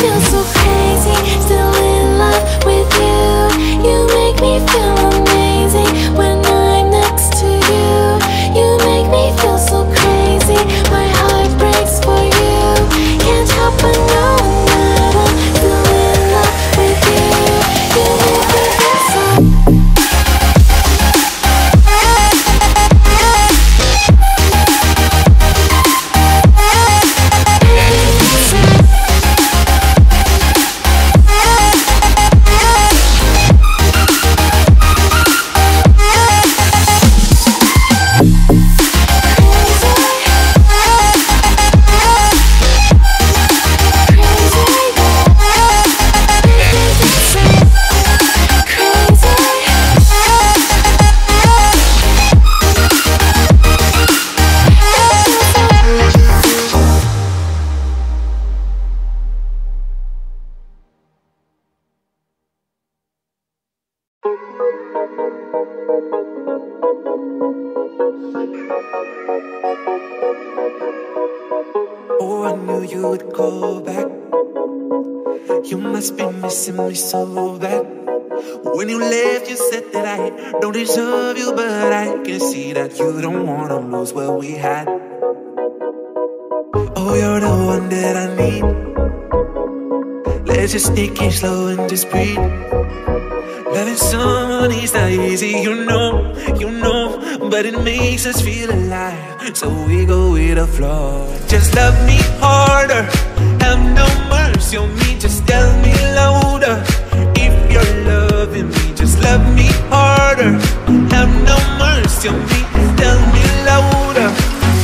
feel so crazy. Still me so bad. When you left, you said that I don't deserve you, but I can see that you don't wanna lose what we had. Oh, you're the one that I need. Let's just take it slow and just breathe. Loving someone is not easy, you know, you know, but it makes us feel alive. So we go with the flow. Just love me harder, have no on me. Just tell me louder if you're loving me. Just love me harder, have no mercy on me. Tell me louder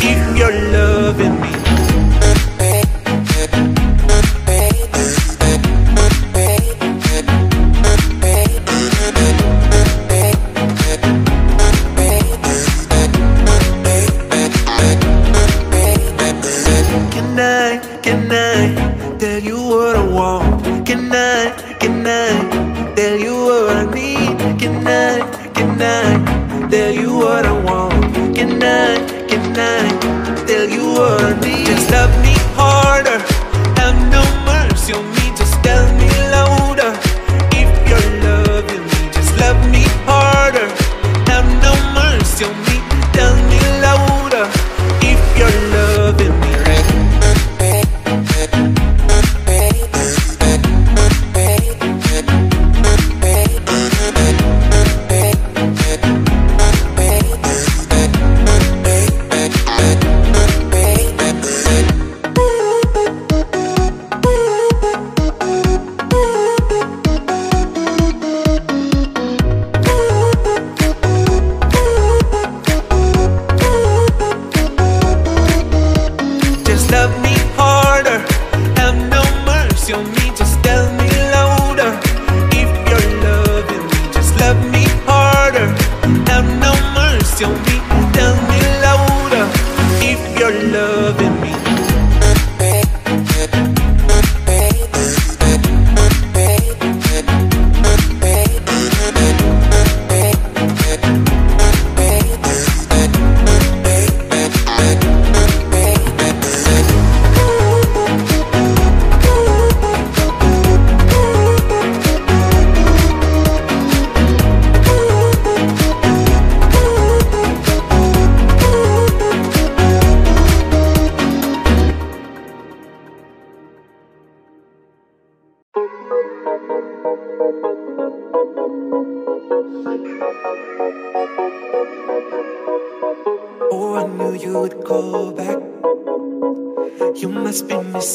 if you're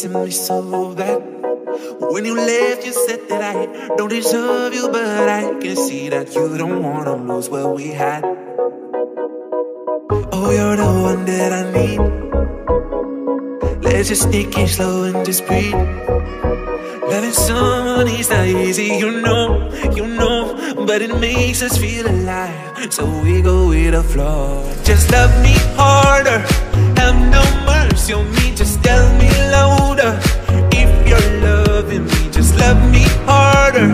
me so bad. When you left, you said that I don't deserve you, but I can see that you don't wanna lose what we had. Oh, you're the one that I need. Let's just take it slow and just breathe. Loving someone is not easy, you know, you know, but it makes us feel alive. So we go with the flow. Just love me harder, have no mercy me. Just tell me louder if you're loving me. Just love me harder,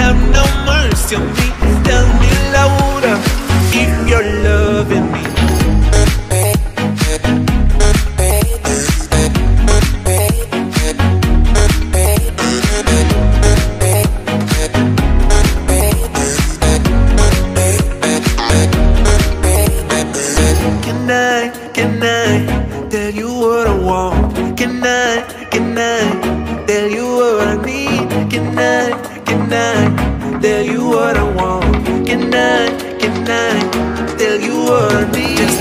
have no mercy on me. Tell me louder if you're loving me. Tell you what I want? Can I, can I tell you what I need? Can I, can I tell you what I want? Can I, can I tell you what I need?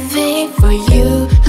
living for you.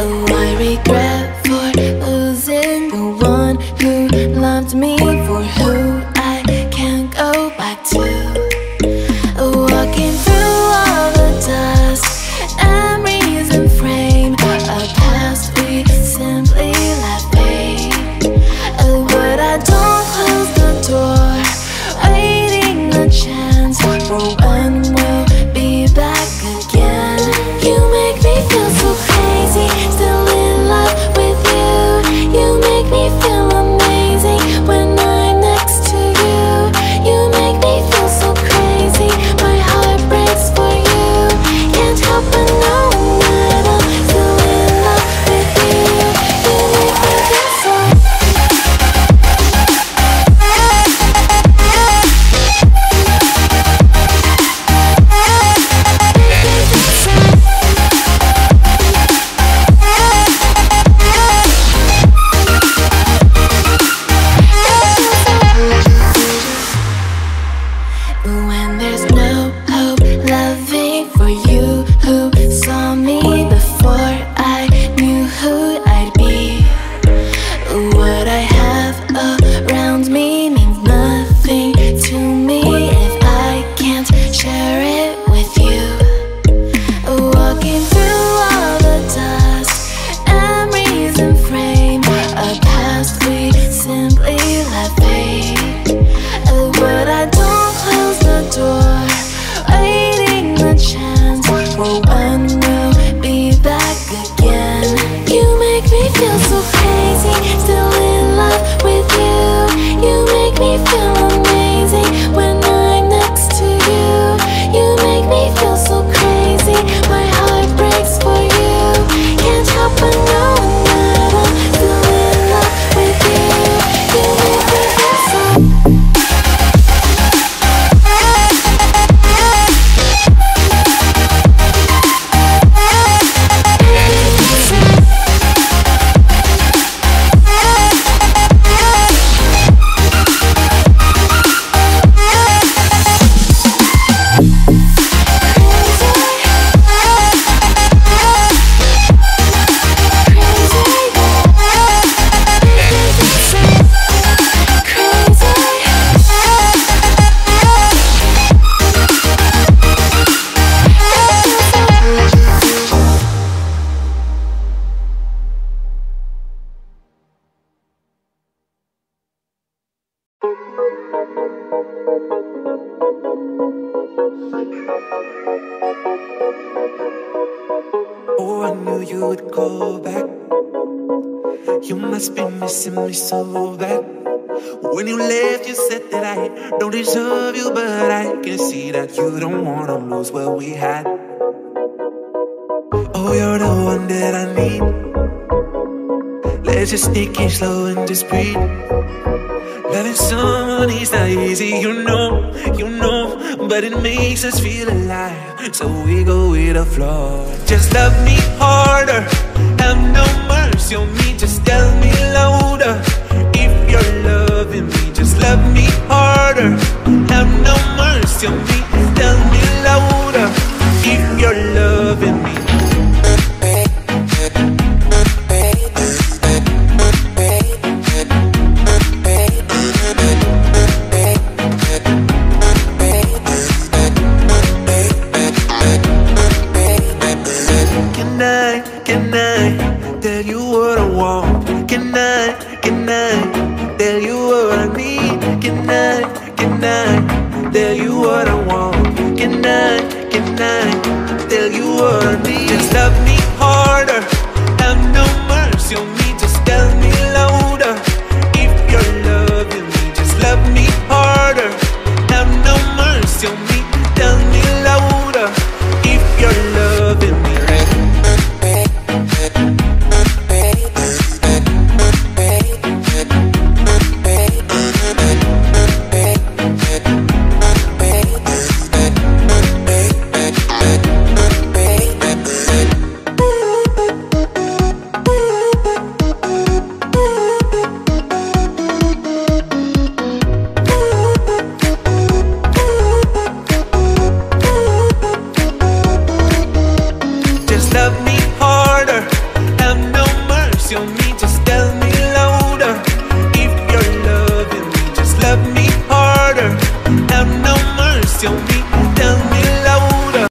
and I regret wanna lose what we had. Oh, you're the one that I need. Let's just sneak in slow and just breathe. Loving someone is not easy, you know, you know. But it makes us feel alive, so we go with the flow. Just love me harder, have no mercy on me. Just tell me louder if you're loving me. Just love me harder, have no mercy on me tell me louder if you're loving me.